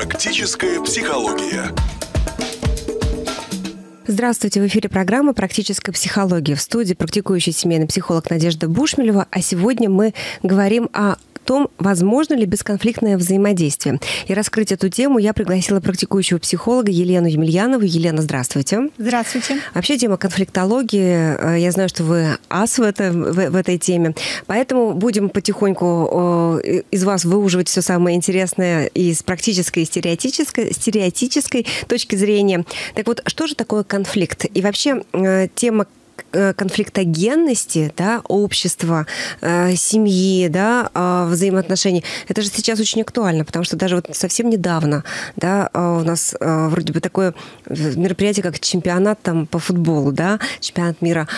Практическая психология. Здравствуйте, в эфире программа «Практическая психология». В студии практикующий семейный психолог Надежда Бушмелева. А сегодня мы говорим о том, возможно ли бесконфликтное взаимодействие. И раскрыть эту тему я пригласила практикующего психолога Елену Емельянову. Елена, здравствуйте. Здравствуйте. Вообще тема конфликтологии, э, я знаю, что вы ас в, это, в, в этой теме, поэтому будем потихоньку из вас выуживать все самое интересное из практической и стереотической, стереотической точки зрения. Так вот, что же такое конфликт? И вообще э, тема конфликтогенности да, общества, э, семьи, да, э, взаимоотношений, это же сейчас очень актуально, потому что даже вот совсем недавно да, у нас вроде бы такое мероприятие, как чемпионат там, по футболу, да, чемпионат мира.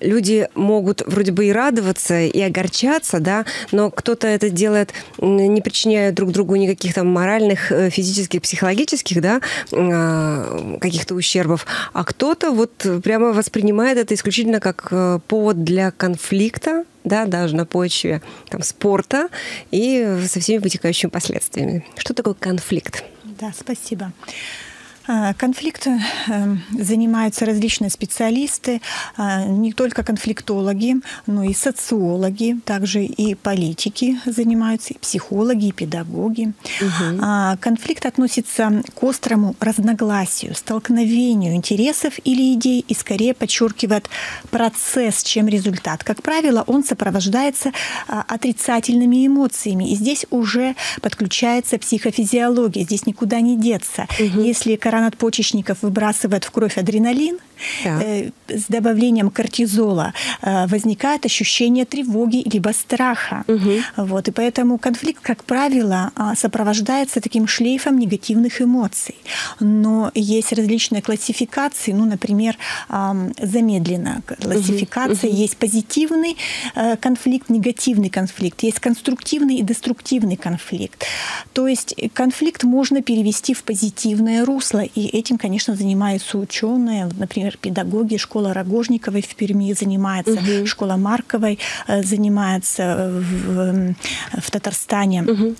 Люди могут вроде бы и радоваться, и огорчаться, да, но кто-то это делает, не причиняя друг другу никаких там моральных, физических, психологических, да, каких-то ущербов, а кто-то вот прямо воспринимает это исключительно как э, повод для конфликта, да, даже на почве там, спорта и со всеми вытекающими последствиями. Что такое конфликт? Да, спасибо. А, конфликт эм, занимаются различные специалисты, а, не только конфликтологи, но и социологи, также и политики занимаются, и психологи, и педагоги. Угу. Конфликт относится к острому разногласию, столкновению интересов или идей и скорее подчеркивает процесс, чем результат. Как правило, он сопровождается отрицательными эмоциями, и здесь уже подключается психофизиология, здесь никуда не деться. Угу. Если кора надпочечников выбрасывает в кровь адреналин, да. э, с добавлением кортизола э, возникает ощущение тревоги либо страха. Угу. Вот, и поэтому конфликт, как правило, э, сопровождается таким шлейфом негативных эмоций. Но есть различные классификации, ну, например, замедленная классификация, угу. есть позитивный э, конфликт, негативный конфликт, есть конструктивный и деструктивный конфликт. То есть конфликт можно перевести в позитивное русло, и этим, конечно, занимаются ученые, например, педагоги, школа Рогожниковой в Перми занимается, угу. школа Марковой э, занимается в, в Татарстане. Угу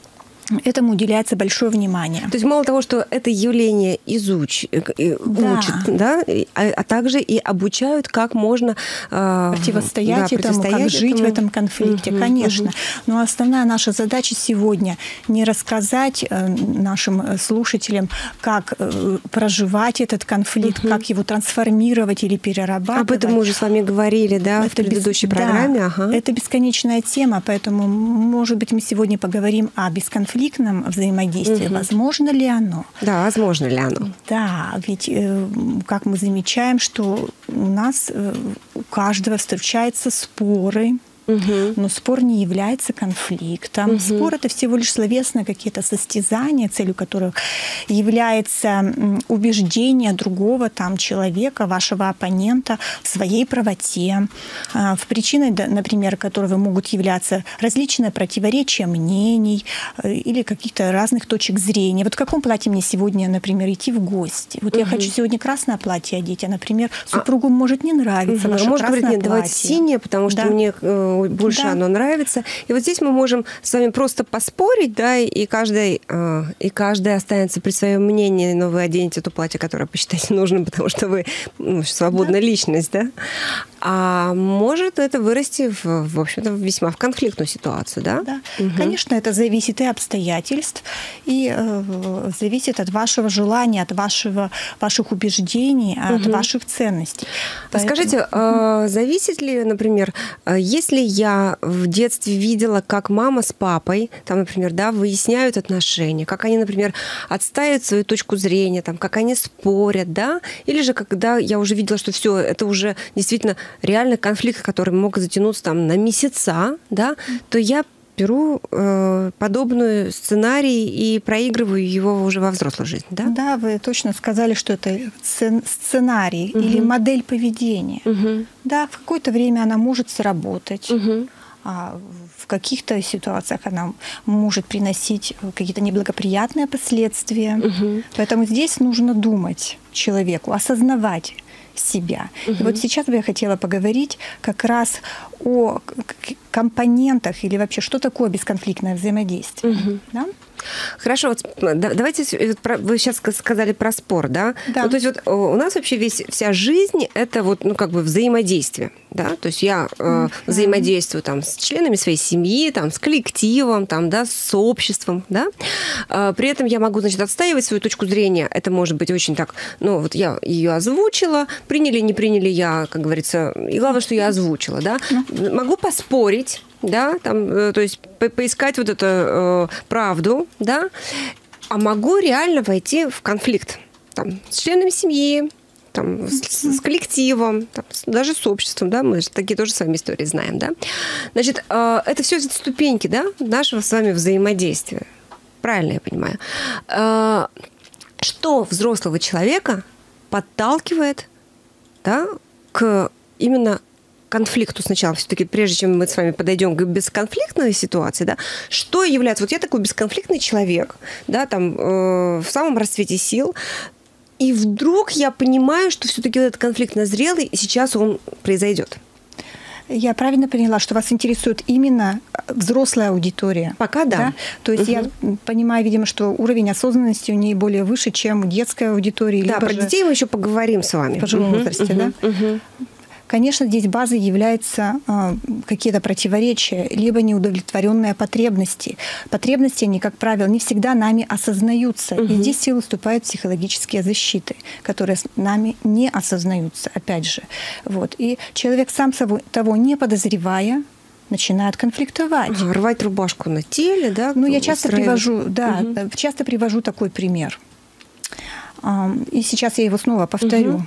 этому уделяется большое внимание. То есть мало того, что это явление изуч, э, да. учат, да, а, а также и обучают, как можно э, противостоять да, этому, как жить этому. в этом конфликте, угу, конечно. Угу. Но основная наша задача сегодня не рассказать э, нашим э, слушателям, как э, проживать этот конфликт, угу. как его трансформировать или перерабатывать. Об этом мы уже с вами говорили, да, это в предыдущей бес... программе. Да, ага. Это бесконечная тема, поэтому, может быть, мы сегодня поговорим о бесконфликтном конфликтном взаимодействии, угу. возможно ли оно? Да, возможно ли оно? Да, ведь э, как мы замечаем, что у нас э, у каждого встречаются споры, Угу. Но спор не является конфликтом. Угу. Спор это всего лишь словесные какие-то состязания, целью которых является убеждение другого там человека, вашего оппонента в своей правоте, а, в причиной, например, которого могут являться различные противоречия мнений э, или каких-то разных точек зрения. Вот в каком платье мне сегодня, например, идти в гости? Вот угу. я хочу сегодня красное платье одеть, а, например, супругу а... может не нравиться угу. ваше может красное говорить, нет, платье. давайте синее, потому что да. мне больше да. оно нравится. И вот здесь мы можем с вами просто поспорить, да, и каждый, э, и каждый останется при своем мнении, но вы оденете то платье, которое посчитаете нужным, потому что вы ну, свободная да. личность, да. А может это вырасти, в, в общем-то, весьма в конфликтную ситуацию, да? Да. Угу. Конечно, это зависит и обстоятельств, и э, зависит от вашего желания, от вашего, ваших убеждений, угу. от ваших ценностей. Поэтому... Скажите, э, зависит ли, например, э, если я в детстве видела, как мама с папой, там, например, да, выясняют отношения, как они, например, отстаивают свою точку зрения, там, как они спорят, да, или же когда я уже видела, что все, это уже действительно реальный конфликт, который мог затянуться там на месяца, да, то я беру э, подобный сценарий и проигрываю его уже во взрослой жизни, да? Да, вы точно сказали, что это сценарий угу. или модель поведения. Угу. Да, в какое-то время она может сработать. Угу. А в каких-то ситуациях она может приносить какие-то неблагоприятные последствия. Угу. Поэтому здесь нужно думать человеку, осознавать, себя. Угу. И вот сейчас бы я хотела поговорить как раз о компонентах или вообще, что такое бесконфликтное взаимодействие. Угу. Да? Хорошо, вот давайте, вы сейчас сказали про спор, да? Да. Ну, то есть вот у нас вообще весь, вся жизнь – это вот, ну, как бы взаимодействие, да? То есть я э, взаимодействую там с членами своей семьи, там, с коллективом, там, да, с обществом, да? Э, при этом я могу, значит, отстаивать свою точку зрения. Это может быть очень так, ну, вот я ее озвучила, приняли, не приняли я, как говорится, и главное, что я озвучила, да? Могу поспорить, да, там, э, то есть по поискать вот эту э, правду, да, а могу реально войти в конфликт там, с членами семьи, там, с, с коллективом, там, с, даже с обществом, да, мы же такие тоже с вами истории знаем, да. Значит, э, это все ступеньки, да, нашего с вами взаимодействия. Правильно я понимаю. Э, что взрослого человека подталкивает, да, к именно конфликту сначала, все-таки прежде чем мы с вами подойдем к бесконфликтной ситуации, да, что является, вот я такой бесконфликтный человек, да, там э, в самом расцвете сил, и вдруг я понимаю, что все-таки этот конфликт назрел, и сейчас он произойдет. Я правильно поняла, что вас интересует именно взрослая аудитория? Пока да. да? То есть угу. я понимаю, видимо, что уровень осознанности у нее более выше, чем у детской аудитории. Да, про детей мы еще поговорим с вами. В пожилом угу, возрасте, угу, да? Угу. Конечно, здесь базой являются э, какие-то противоречия, либо неудовлетворенные потребности. Потребности, они, как правило, не всегда нами осознаются. Угу. И здесь силу вступают психологические защиты, которые нами не осознаются, опять же. Вот. И человек сам того не подозревая, начинает конфликтовать. Ага, рвать рубашку на теле, да? Ну, я часто привожу, да, угу. часто привожу такой пример. И сейчас я его снова повторю. Угу.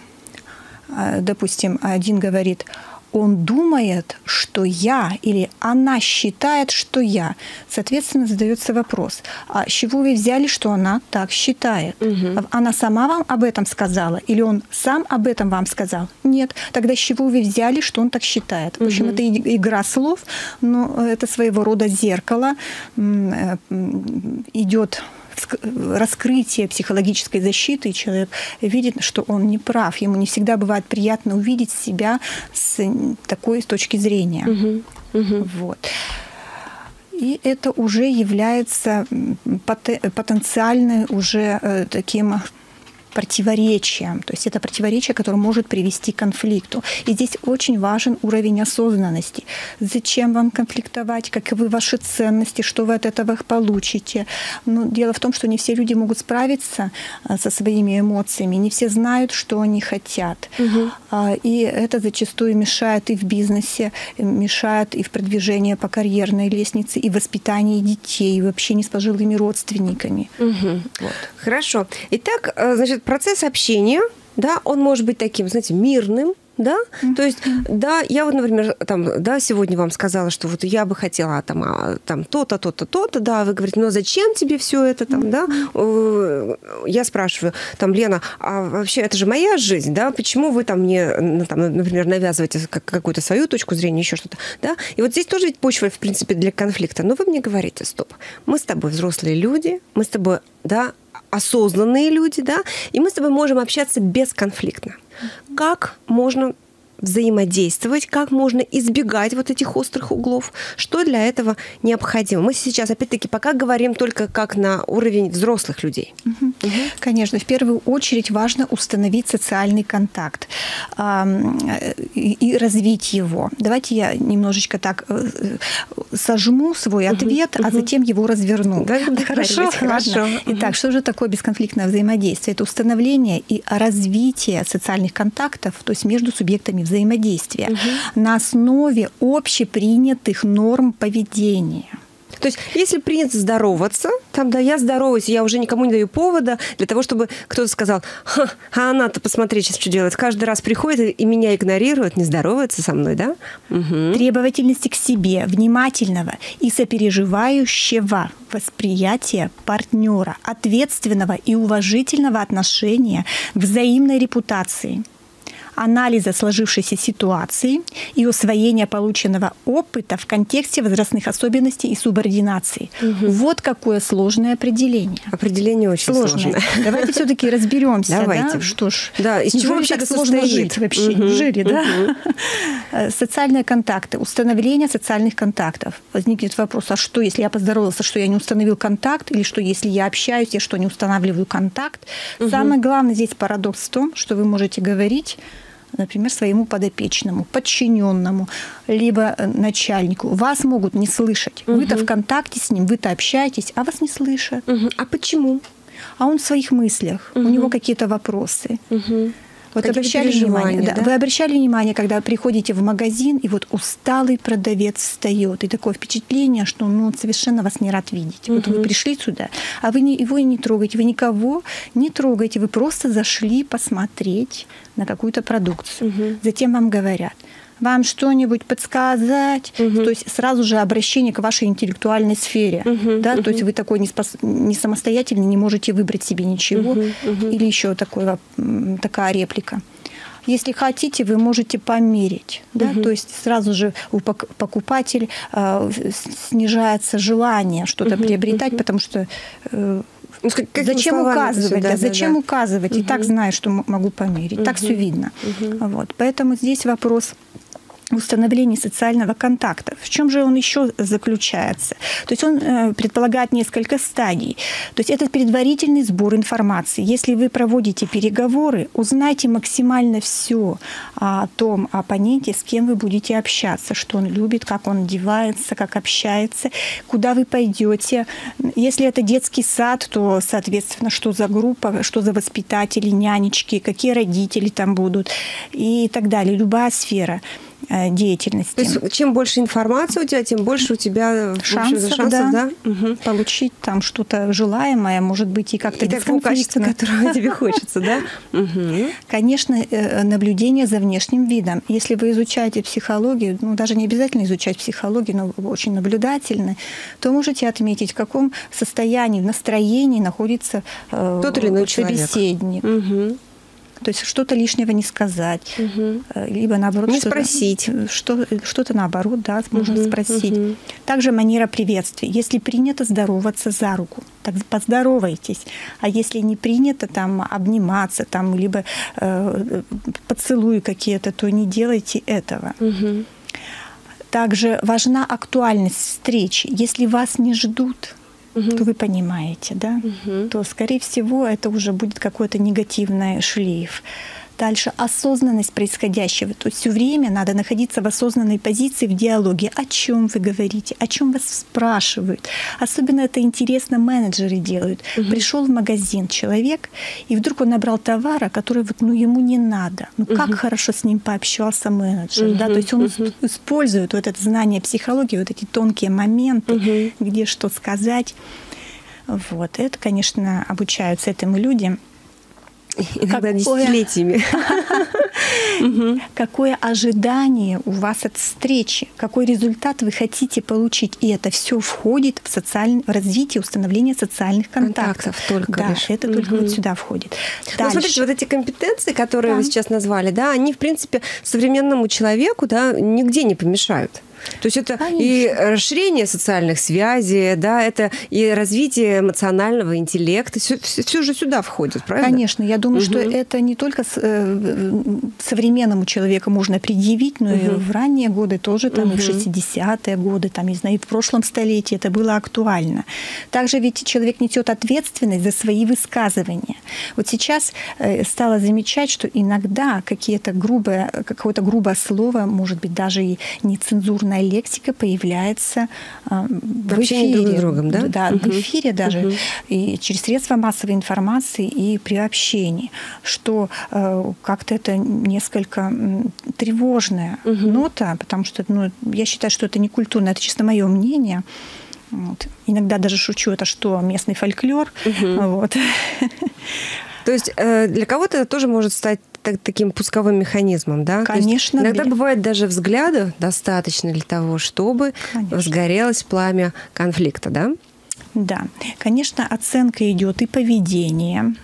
А, допустим, один говорит, он думает, что я, или она считает, что я. Соответственно, задается вопрос, а с чего вы взяли, что она так считает? Угу. Она сама вам об этом сказала, или он сам об этом вам сказал? Нет. Тогда с чего вы взяли, что он так считает? В общем, это игра слов, но это своего рода зеркало э, идет раскрытие психологической защиты, и человек видит, что он не прав. Ему не всегда бывает приятно увидеть себя с такой точки зрения. Угу, угу. Вот. И это уже является потенциально уже э, таким противоречием. То есть это противоречие, которое может привести к конфликту. И здесь очень важен уровень осознанности. Зачем вам конфликтовать? Каковы ваши ценности? Что вы от этого получите? Но ну, дело в том, что не все люди могут справиться а, со своими эмоциями. Не все знают, что они хотят. Угу. И это зачастую мешает и в бизнесе, мешает и в продвижении по карьерной лестнице, и в воспитании детей, и в общении с пожилыми родственниками. Угу. Вот. Хорошо. Итак, э, значит, процесс общения, да, он может быть таким, знаете, мирным, да? Mm-hmm. То есть, да, я вот, например, там, да, сегодня вам сказала, что вот я бы хотела там, а, там то-то, то-то, то-то, да, вы говорите, а зачем тебе все это там, mm-hmm. да? Я спрашиваю, там, Лена, а вообще это же моя жизнь, да? Почему вы там мне, ну, там, например, навязываете какую-то свою точку зрения, еще что-то, да? И вот здесь тоже ведь почва, в принципе, для конфликта. Но вы мне говорите, стоп, мы с тобой взрослые люди, мы с тобой, да, осознанные люди, да, и мы с тобой можем общаться бесконфликтно. Как можно взаимодействовать, как можно избегать вот этих острых углов, что для этого необходимо. Мы сейчас, опять-таки, пока говорим только как на уровень взрослых людей. Угу. Угу. Конечно, в первую очередь важно установить социальный контакт э, и развить его. Давайте я немножечко так э, сожму свой ответ, угу. а затем его разверну. Да, хорошо, хорошо. Итак, что же такое бесконфликтное взаимодействие? Это установление и развитие социальных контактов, то есть между субъектами взаимодействия угу. на основе общепринятых норм поведения. То есть, если принято здороваться, там, да, я здороваюсь, я уже никому не даю повода для того, чтобы кто-то сказал, Ха, а она-то, посмотри, сейчас что делает. Каждый раз приходит и меня игнорирует, не здоровается со мной, да? Угу. Требовательности к себе, внимательного и сопереживающего восприятия партнера, ответственного и уважительного отношения к взаимной репутации – анализа сложившейся ситуации и усвоения полученного опыта в контексте возрастных особенностей и субординации. Угу. Вот какое сложное определение. Определение очень сложное. сложное. Давайте все-таки разберемся. Давайте. Да? Что ж, да, из чего вообще так сложно жить вообще угу. в жире, да? Угу. Социальные контакты, установление социальных контактов. Возникнет вопрос, а что, если я поздоровался, что я не установил контакт, или что, если я общаюсь, я что, не устанавливаю контакт? Угу. Самое главное здесь парадокс в том, что вы можете говорить например, своему подопечному, подчиненному, либо э, начальнику. Вас могут не слышать. Угу. Вы-то в контакте с ним, вы-то общаетесь, а вас не слышат. Угу. А почему? А он в своих мыслях, угу. у него какие-то вопросы. Угу. Вот обращали внимание, да? да? Вы обращали внимание, когда приходите в магазин, и вот усталый продавец встает, и такое впечатление, что ну, он совершенно вас не рад видеть. Угу. Вот вы пришли сюда, а вы не, его не трогаете, вы никого не трогаете, вы просто зашли посмотреть на какую-то продукцию. Угу. Затем вам говорят, вам что-нибудь подсказать, угу. то есть сразу же обращение к вашей интеллектуальной сфере, угу, да, угу. то есть вы такой не, спос... не самостоятельный, не можете выбрать себе ничего, угу, угу. или еще такое, такая реплика. Если хотите, вы можете померить. Да? Угу. То есть сразу же у покупателя э, снижается желание что-то угу, приобретать, угу. потому что э, ну, зачем указывать? Да, да, зачем да. указывать? Угу. И так знаю, что могу померить. Угу. Так все видно. Угу. Вот. Поэтому здесь вопрос установлении социального контакта. В чем же он еще заключается? То есть он э, предполагает несколько стадий. То есть это предварительный сбор информации. Если вы проводите переговоры, узнайте максимально все о том оппоненте, с кем вы будете общаться, что он любит, как он одевается, как общается, куда вы пойдете. Если это детский сад, то, соответственно, что за группа, что за воспитатели, нянечки, какие родители там будут и так далее. Любая сфера. Э, деятельности. То есть чем больше информации у тебя, тем больше у тебя шансов, шансов да, да? Угу. получить там что-то желаемое, может быть, и как-то качества, которого тебе хочется, да? Конечно, э, наблюдение за внешним видом. Если вы изучаете психологию, ну, даже не обязательно изучать психологию, но очень наблюдательно, то можете отметить, в каком состоянии, в настроении находится э, Тот или иной собеседник. Угу то есть что-то лишнего не сказать, угу. либо наоборот не спросить, что, что-то наоборот, да, можно угу. спросить. Угу. Также манера приветствия. Если принято здороваться за руку, так поздоровайтесь. А если не принято там обниматься, там либо э, поцелуи какие-то, то не делайте этого. Угу. Также важна актуальность встречи. Если вас не ждут, угу. то вы понимаете, да, угу. то, скорее всего, это уже будет какой-то негативный шлейф. Дальше осознанность происходящего. То есть все время надо находиться в осознанной позиции в диалоге. О чем вы говорите, о чем вас спрашивают. Особенно это интересно менеджеры делают. Угу. Пришел в магазин человек, и вдруг он набрал товара, который вот, ну, ему не надо. Ну как угу. хорошо с ним пообщался менеджер. Угу. Да? То есть он угу. использует вот это знание психологии, вот эти тонкие моменты, угу. где что сказать. Вот. Это, конечно, обучаются этому люди. Иногда десятилетиями. Какое ожидание у вас от встречи, какой результат вы хотите получить. И это все входит в, социальное, развитие, установление социальных контактов. только да, это только вот сюда входит. Ну, смотрите, вот эти компетенции, которые вы сейчас назвали, да, они, в принципе, современному человеку да, нигде не помешают. То есть это Конечно. и расширение социальных связей, да, это и развитие эмоционального интеллекта, все, все, все же сюда входит, правильно? Конечно, я думаю, угу. что это не только с, э, современному человеку можно предъявить, но угу. и в ранние годы тоже, там, угу. и в 60-е годы, там, не знаю, и в прошлом столетии это было актуально. Также ведь человек несет ответственность за свои высказывания. Вот сейчас э, стала замечать, что иногда какие-то грубые, какое-то грубое слово, может быть, даже и нецензурное цензурная лексика появляется а, в эфире. друг с другом, да? Да, угу. в эфире даже, угу. и через средства массовой информации, и при общении, что э, как-то это несколько тревожная угу. нота, потому что ну, я считаю, что это не культурно, это чисто мое мнение. Вот. Иногда даже шучу, это что, местный фольклор. Угу. Вот. То есть э, для кого-то это тоже может стать так, таким пусковым механизмом, да? Конечно. иногда бывает даже взгляда достаточно для того, чтобы Конечно. возгорелось пламя конфликта, да? Да, конечно, оценка идет и поведения,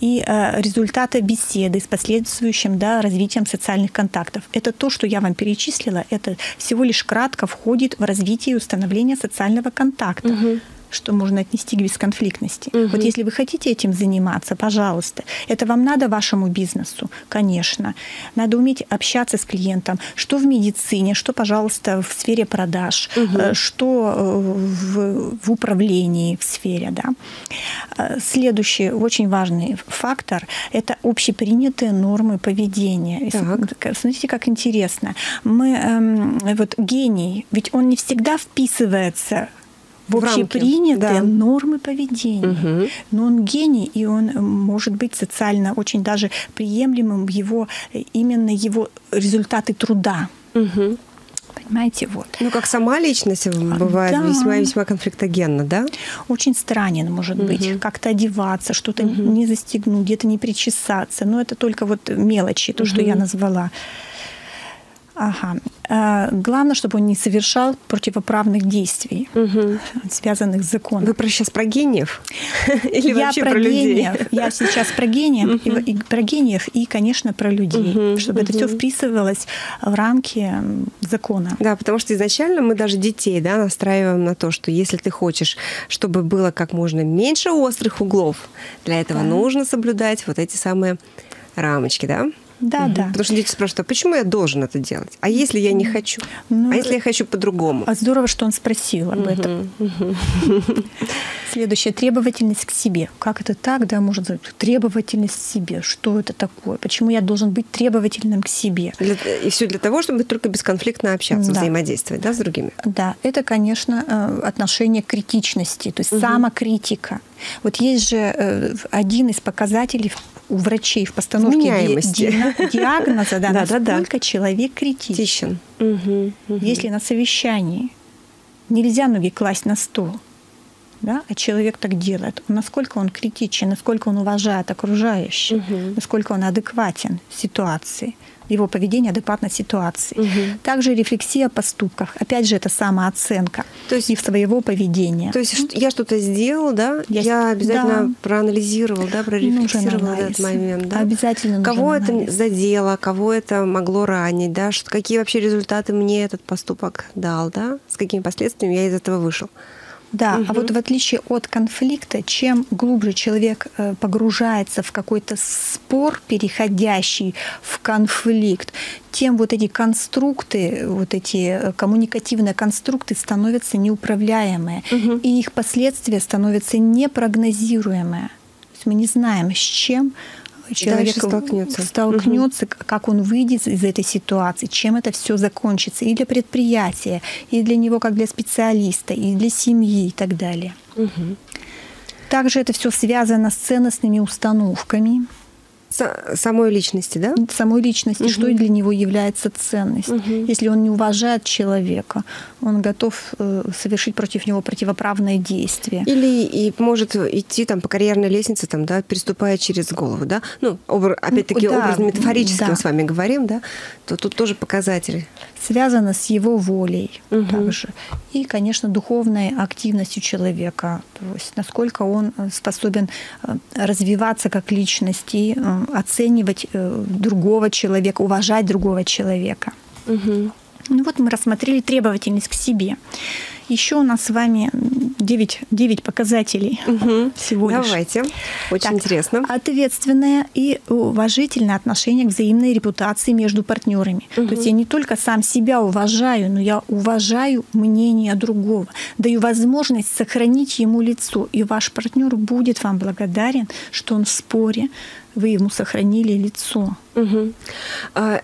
и э, результаты беседы с последующим да, развитием социальных контактов. Это то, что я вам перечислила, это всего лишь кратко входит в развитие и установление социального контакта. Угу что можно отнести к бесконфликтности. Угу. Вот если вы хотите этим заниматься, пожалуйста. Это вам надо вашему бизнесу, конечно. Надо уметь общаться с клиентом. Что в медицине, что, пожалуйста, в сфере продаж, угу. что э, в, в управлении в сфере. Да. Э, следующий очень важный фактор – это общепринятые нормы поведения. Так. Смотрите, как интересно. Мы, эм, вот гений, ведь он не всегда вписывается в общепринятые да. нормы поведения. Угу. Но он гений, и он может быть социально очень даже приемлемым его, именно его результаты труда. Угу. Понимаете, вот. Ну, как сама личность бывает да. весьма-весьма конфликтогенна, да? Очень странен может угу. быть. Как-то одеваться, что-то угу. не застегнуть, где-то не причесаться. Но это только вот мелочи, то, угу. что я назвала. Ага. Э, главное, чтобы он не совершал противоправных действий, угу. связанных с законом. Вы про сейчас про гениев? Или я вообще про, про гениев. людей? Я сейчас про гениев, угу. и, и, про гениев и, конечно, про людей, угу. чтобы угу. это все вписывалось в рамки закона. Да, потому что изначально мы даже детей да, настраиваем на то, что если ты хочешь, чтобы было как можно меньше острых углов, для этого да. нужно соблюдать вот эти самые рамочки, да? Да, угу. да. Потому что дети спрашивают, а почему я должен это делать? А если я не хочу? Ну, а если я хочу по-другому? А здорово, что он спросил об угу. этом. Угу. Следующее требовательность к себе. Как это так, да, может быть, требовательность к себе. Что это такое? Почему я должен быть требовательным к себе? Для, и все для того, чтобы только бесконфликтно общаться, да. взаимодействовать, да, с другими. Да, это, конечно, э, отношение к критичности, то есть угу. самокритика. Вот есть же э, один из показателей у врачей в постановке ди- диагноза, да, да, насколько да, да. человек критичен. Угу, угу. Если на совещании нельзя ноги класть на стол, да, а человек так делает, насколько он критичен, насколько он уважает окружающих, угу. насколько он адекватен ситуации его поведение адекватно ситуации. Угу. Также рефлексия о поступках. Опять же, это самооценка то есть, и своего поведения. То есть я что-то сделал, да? Я, я обязательно да. проанализировал, да, прорефлексировал этот момент. Да? Обязательно Кого это анализ. задело, кого это могло ранить, да? Какие вообще результаты мне этот поступок дал, да? С какими последствиями я из этого вышел. Да, угу. а вот в отличие от конфликта, чем глубже человек э, погружается в какой-то спор, переходящий в конфликт, тем вот эти конструкты, вот эти э, коммуникативные конструкты становятся неуправляемые, угу. и их последствия становятся непрогнозируемые. То есть мы не знаем, с чем человек столкнется, столкнется угу. как он выйдет из этой ситуации, чем это все закончится и для предприятия, и для него как для специалиста, и для семьи и так далее. Угу. Также это все связано с ценностными установками, самой личности, да? Самой личности, угу. что для него является ценность. Угу. Если он не уважает человека, он готов э, совершить против него противоправное действие. Или и может идти там по карьерной лестнице, там, да, переступая через голову, да? Ну, опять-таки, да, образно метафорически да. мы с вами говорим, да? То тут тоже показатели. Связано с его волей угу. также. И, конечно, духовной активностью человека. То есть насколько он э, способен э, развиваться как личность и оценивать э, другого человека, уважать другого человека. Угу. Ну вот мы рассмотрели требовательность к себе. Еще у нас с вами 9, 9 показателей угу. всего лишь. Давайте. Очень так, интересно. Ответственное и уважительное отношение к взаимной репутации между партнерами. Угу. То есть я не только сам себя уважаю, но я уважаю мнение другого. Даю возможность сохранить ему лицо. И ваш партнер будет вам благодарен, что он в споре, вы ему сохранили лицо. Угу.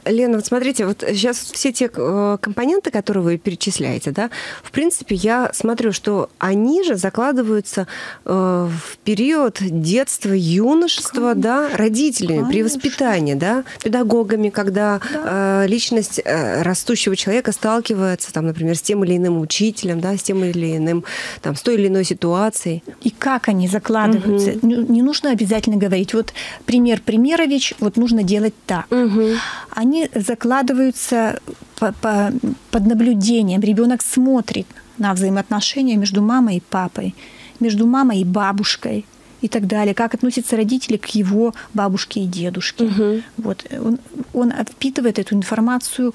Лена, вот смотрите, вот сейчас все те э, компоненты, которые вы перечисляете, да, в принципе, я смотрю, что они же закладываются э, в период детства, юношества, Конечно. да, родителями Конечно. при воспитании, да, педагогами, когда да. Э, личность растущего человека сталкивается, там, например, с тем или иным учителем, да, с тем или иным, там, с той или иной ситуацией. И как они закладываются? Угу. Не, не нужно обязательно говорить, вот пример Примерович, вот нужно делать так. Угу. Они закладываются по, по, под наблюдением. Ребенок смотрит на взаимоотношения между мамой и папой, между мамой и бабушкой. и так далее, как относятся родители к его бабушке и дедушке. Угу. Вот. Он, он впитывает эту информацию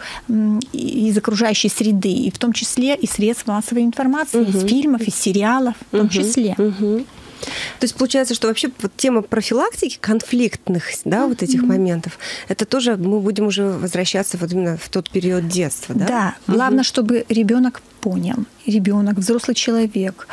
из окружающей среды, и в том числе и средств массовой информации, угу. из фильмов, из сериалов в том угу. числе. Угу. То есть получается, что вообще вот тема профилактики конфликтных, да, вот этих mm-hmm. моментов, это тоже мы будем уже возвращаться вот именно в тот период детства, да? Да. Главное, mm-hmm. чтобы ребенок понял, ребенок, взрослый человек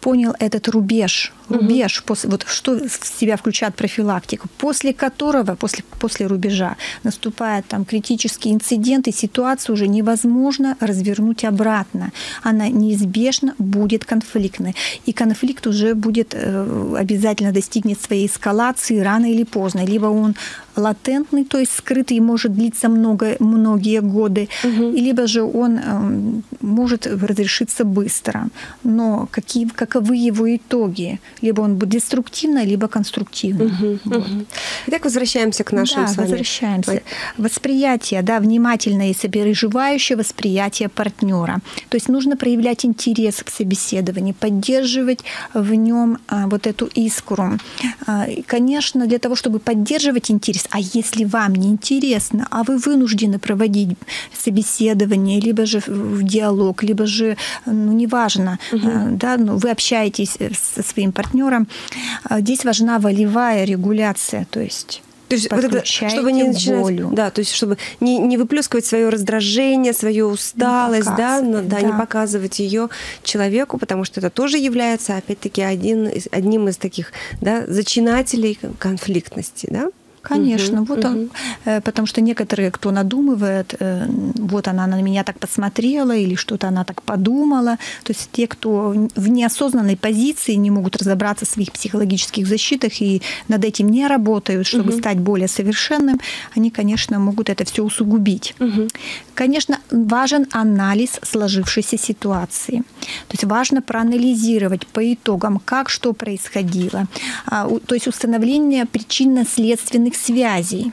понял этот рубеж, рубеж, угу. после, вот что в себя включает профилактику, после которого, после, после рубежа наступает там критический инцидент, и ситуацию уже невозможно развернуть обратно. Она неизбежно будет конфликтной. И конфликт уже будет э, обязательно достигнет своей эскалации рано или поздно. Либо он латентный, то есть скрытый, может длиться много, многие годы, угу. либо же он э, может разрешиться быстро. Но какие, каковы его итоги? Либо он будет деструктивно, либо конструктивно. Угу, вот. угу. Итак, возвращаемся к нашему да, с вами. возвращаемся. Восприятие, да, внимательное и сопереживающее восприятие партнера. То есть нужно проявлять интерес к собеседованию, поддерживать в нем а, вот эту искру. А, конечно, для того, чтобы поддерживать интерес, а если вам не интересно, а вы вынуждены проводить собеседование, либо же в диалог, либо же, ну, неважно, угу. да, ну, вы общаетесь со своим партнером, а, здесь важна волевая регуляция, то есть то есть вот это, чтобы не начинать, волю. да, то есть чтобы не, не выплескивать свое раздражение, свою усталость, да, но, да, да, не показывать ее человеку, потому что это тоже является, опять-таки, один, одним из таких, да, зачинателей конфликтности, да. Конечно, угу, вот угу. он, э, потому что некоторые, кто надумывает, э, вот она на меня так посмотрела или что-то она так подумала, то есть те, кто в неосознанной позиции не могут разобраться в своих психологических защитах и над этим не работают, чтобы угу. стать более совершенным, они, конечно, могут это все усугубить. Угу. Конечно, важен анализ сложившейся ситуации. То есть важно проанализировать по итогам, как что происходило. А, то есть установление причинно-следственных связей.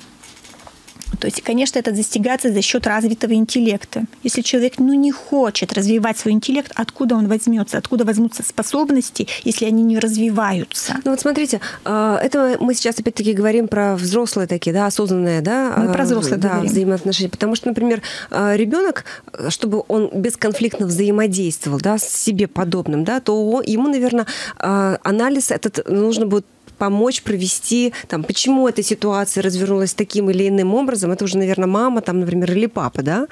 То есть, конечно, это достигается за счет развитого интеллекта. Если человек ну, не хочет развивать свой интеллект, откуда он возьмется, откуда возьмутся способности, если они не развиваются? Ну вот смотрите, а, это мы сейчас опять-таки говорим про взрослые такие, да, осознанные, да, мы про взрослые да, говорим. взаимоотношения. Потому что, например, а, ребенок, чтобы он бесконфликтно взаимодействовал, да, с себе подобным, да, то ему, наверное, анализ этот нужно будет помочь провести, там, почему эта ситуация развернулась таким или иным образом, это уже, наверное, мама, там, например, или папа, да?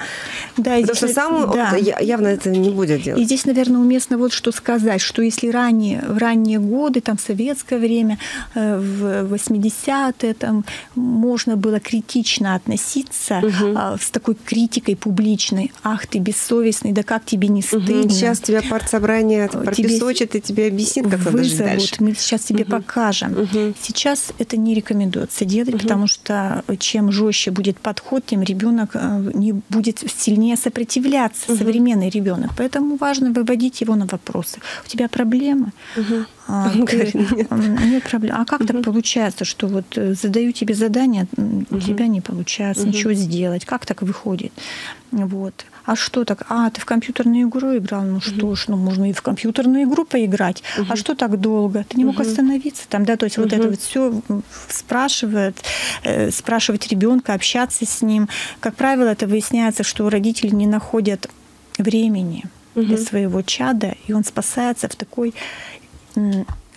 Да, Потому что сам да. явно это не будет делать. И здесь, наверное, уместно вот что сказать, что если ранее, в ранние годы, там, в советское время, э, в 80-е, там, можно было критично относиться угу. с такой критикой публичной. Ах, ты бессовестный, да как тебе не стыдно? Угу. Сейчас тебя партсобрание пропесочит и тебе объяснит, как надо жить дальше. Мы сейчас тебе угу. покажем. Угу. Сейчас это не рекомендуется делать, угу. потому что чем жестче будет подход, тем ребенок э, не будет сильнее сопротивляться, угу. современный ребенок. Поэтому важно выводить его на вопросы. У тебя проблемы? Угу. А, ты, нет. нет проблем. А как угу. так получается, что вот э, задаю тебе задание, у тебя не получается угу. ничего сделать? Как так выходит? Вот а что так? А, ты в компьютерную игру играл? Ну что ж, ну можно и в компьютерную игру поиграть. Uh-huh. А что так долго? Ты не мог uh-huh. остановиться там, да? То есть uh-huh. вот это вот все спрашивает, э, спрашивать ребенка, общаться с ним. Как правило, это выясняется, что родители не находят времени uh-huh. для своего чада, и он спасается в такой,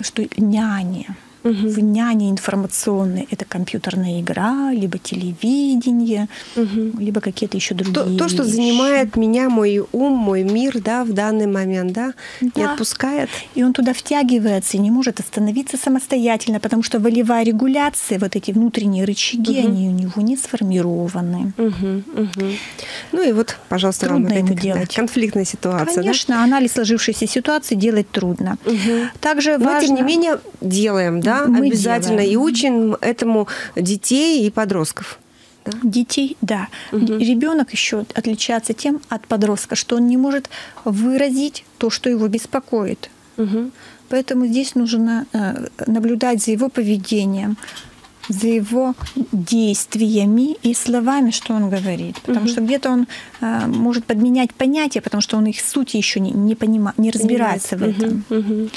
что няне угу. в няне информационной. Это компьютерная игра, либо телевидение, угу. либо какие-то еще другие. То, то, что занимает меня, мой ум, мой мир, да, в данный момент, да, да, не отпускает. И он туда втягивается и не может остановиться самостоятельно, потому что волевая регуляция, вот эти внутренние рычаги, угу. они у него не сформированы. Угу, угу. Ну и вот, пожалуйста, трудно вам ему делать. конфликтная ситуация. Конечно, да? анализ сложившейся ситуации делать трудно. Угу. Также Но важно... тем не менее делаем, да, мы обязательно делаем. и учим этому детей и подростков. Да? Детей, да. Угу. Ребенок еще отличается тем от подростка, что он не может выразить то, что его беспокоит. Угу. Поэтому здесь нужно э, наблюдать за его поведением, за его действиями и словами, что он говорит. Потому угу. что где-то он э, может подменять понятия, потому что он их сути еще не, не понимает, не разбирается угу. в этом. Угу.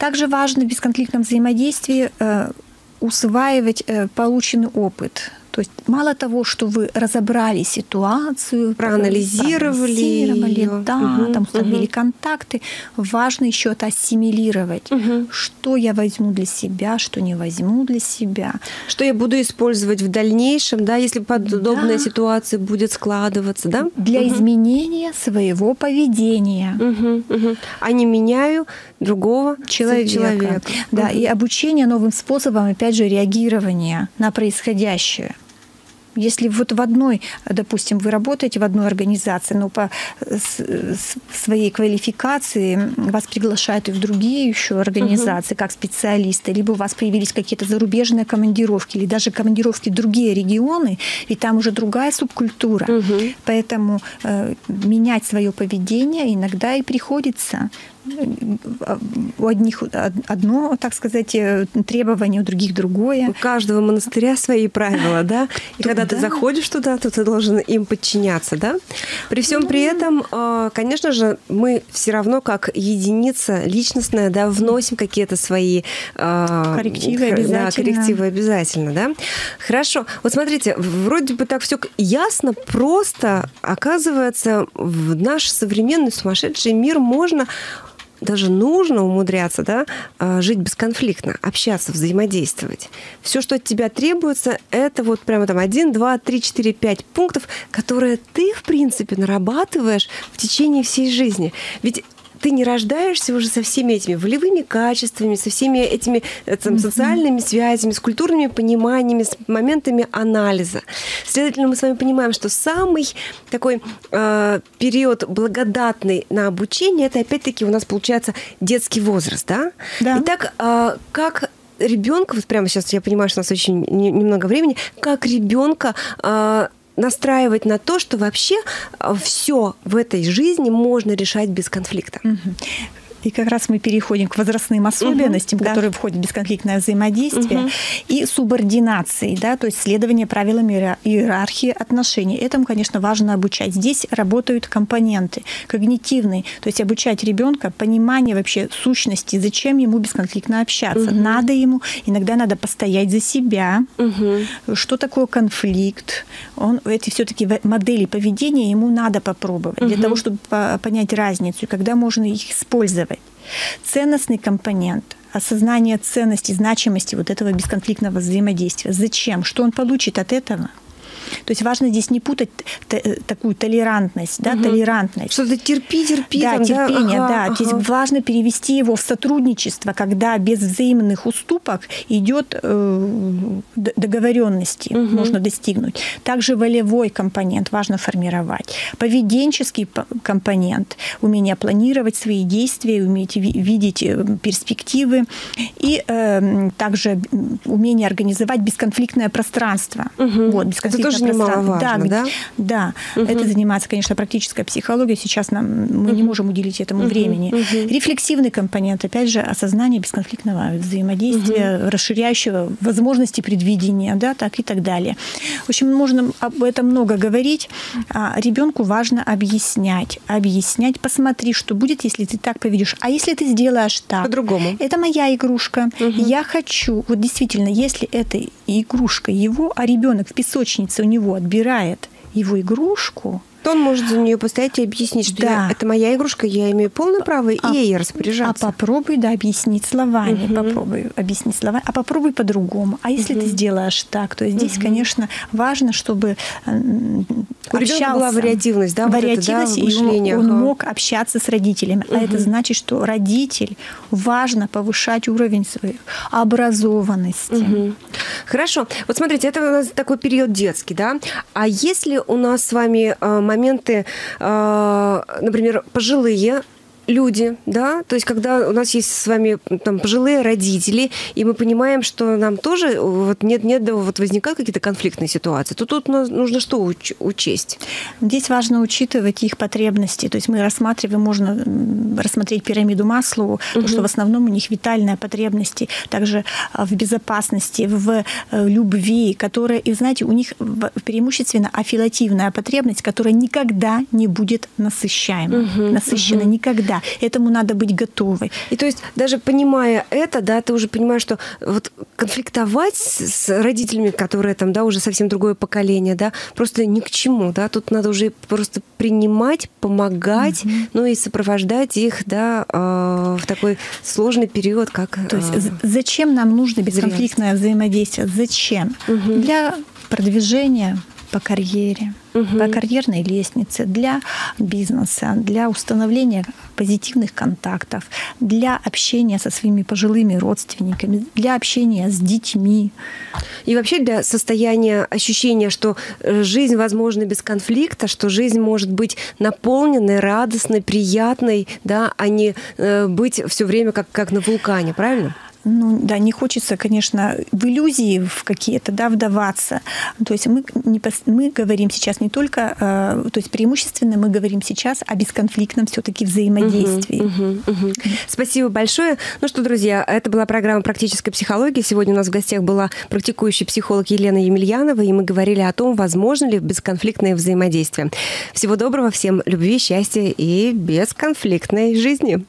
Также важно в бесконфликтном взаимодействии э, усваивать э, полученный опыт. То есть мало того, что вы разобрали ситуацию, проанализировали, проанализировали ее. да, угу, там установили угу. контакты, важно еще это ассимилировать. Угу. Что я возьму для себя, что не возьму для себя. Что я буду использовать в дальнейшем, да, если подобная да. ситуация будет складываться, да? Для угу. изменения своего поведения. Угу, угу. А не меняю другого человека. человека. Да, угу. и обучение новым способам, опять же, реагирования на происходящее. Если вот в одной, допустим, вы работаете в одной организации, но по своей квалификации вас приглашают и в другие еще организации, угу. как специалисты, либо у вас появились какие-то зарубежные командировки, или даже командировки в другие регионы, и там уже другая субкультура. Угу. Поэтому э, менять свое поведение иногда и приходится у одних одно, так сказать, э, требование, у других другое. У каждого монастыря свои правила, да? И когда ты заходишь туда, то ты должен им подчиняться, да? При всем при ну. этом, э, конечно же, мы все равно как единица личностная, да, вносим какие-то свои э, коррективы обязательно. Да, коррективы обязательно, да? Хорошо. Вот смотрите, вроде бы так все ясно, просто оказывается, в наш современный сумасшедший мир можно даже нужно умудряться да, а, жить бесконфликтно, общаться, взаимодействовать. Все, что от тебя требуется, это вот прямо там один, два, три, четыре, пять пунктов, которые ты, в принципе, нарабатываешь в течение всей жизни. Ведь ты не рождаешься уже со всеми этими волевыми качествами, со всеми этими э, там, социальными связями, с культурными пониманиями, с моментами анализа. Следовательно, мы с вами понимаем, что самый такой э, период благодатный на обучение, это опять-таки у нас получается детский возраст, да? Да. Итак, э, как ребенка, вот прямо сейчас я понимаю, что у нас очень немного времени, как ребенка э, настраивать на то, что вообще э, все в этой жизни можно решать без конфликта. И как раз мы переходим к возрастным особенностям, угу, которые да. входят в бесконфликтное взаимодействие, угу. и субординации, да, то есть следование правилам иерархии отношений. Этому, конечно, важно обучать. Здесь работают компоненты когнитивные, то есть обучать ребенка понимание вообще сущности, зачем ему бесконфликтно общаться. Угу. Надо ему, иногда надо постоять за себя, угу. что такое конфликт. Он, эти все-таки модели поведения ему надо попробовать угу. для того, чтобы понять разницу, когда можно их использовать Ценностный компонент осознание ценности, значимости вот этого бесконфликтного взаимодействия. Зачем? Что он получит от этого? То есть важно здесь не путать э, такую толерантность, да, угу. толерантность. Что-то терпи, терпи. Да, там, терпение, да. Ага, да. Ага. Здесь важно перевести его в сотрудничество, когда без взаимных уступок идет э, договоренности, угу. можно достигнуть. Также волевой компонент важно формировать. Поведенческий компонент, умение планировать свои действия, уметь видеть э, перспективы. И э, также умение организовать бесконфликтное пространство. Угу. Вот, бесконфликтное тоже немаловажно, да? Да, угу. это занимается, конечно, практическая психология. Сейчас нам, мы угу. не можем уделить этому угу. времени. Угу. Рефлексивный компонент, опять же, осознание бесконфликтного взаимодействия, угу. расширяющего возможности предвидения, да, так и так далее. В общем, можно об этом много говорить. А ребенку важно объяснять, объяснять, посмотри, что будет, если ты так поведешь. А если ты сделаешь так? По-другому. Это моя игрушка. Угу. Я хочу, вот действительно, если это игрушка его, а ребенок в песочнице у него отбирает его игрушку, он может за нее постоять и объяснить, что да. я, это моя игрушка, я имею полное право а, ей распоряжаться. А попробуй, да, объяснить словами, угу. попробуй объяснить словами, а попробуй по-другому. А если угу. ты сделаешь так, то здесь, угу. конечно, важно, чтобы у общался. была вариативность, да, вариативность, вот это, да, и он, он мог общаться с родителями. Угу. А это значит, что родитель важно повышать уровень своей образованности. Угу. Хорошо. Вот смотрите, это у нас такой период детский, да? А если у нас с вами э, моменты, э, например, пожилые люди, да, то есть когда у нас есть с вами там пожилые родители, и мы понимаем, что нам тоже вот нет нет да вот возникают какие-то конфликтные ситуации, то тут нужно что уч- учесть? Здесь важно учитывать их потребности, то есть мы рассматриваем, можно рассмотреть пирамиду Маслоу, угу. то, что в основном у них витальные потребности, также а, в безопасности, в э, любви, которая, и знаете, у них преимущественно аффилативная потребность, которая никогда не будет насыщаема, угу. насыщена угу. никогда. Этому надо быть готовой. И то есть даже понимая это, да, ты уже понимаешь, что вот конфликтовать с родителями, которые там, да, уже совсем другое поколение, да, просто ни к чему, да, тут надо уже просто принимать, помогать, угу. ну и сопровождать их, да, э, в такой сложный период, как... То есть э, зачем нам нужно бесконфликтное взаимодействие? Зачем? Угу. Для продвижения по карьере, угу. по карьерной лестнице, для бизнеса, для установления позитивных контактов, для общения со своими пожилыми родственниками, для общения с детьми. И вообще для состояния ощущения, что э, жизнь возможна без конфликта, что жизнь может быть наполненной, радостной, приятной, да, а не э, быть все время как, как на вулкане, правильно? Ну да, не хочется, конечно, в иллюзии в какие-то, да, вдаваться. То есть мы, не, мы говорим сейчас не только, э, то есть преимущественно мы говорим сейчас о бесконфликтном все-таки взаимодействии. Угу, угу, угу. Спасибо большое. Ну что, друзья, это была программа «Практическая психология». Сегодня у нас в гостях была практикующий психолог Елена Емельянова, и мы говорили о том, возможно ли бесконфликтное взаимодействие. Всего доброго, всем любви, счастья и бесконфликтной жизни.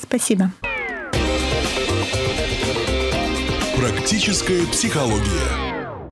Спасибо. Практическая психология.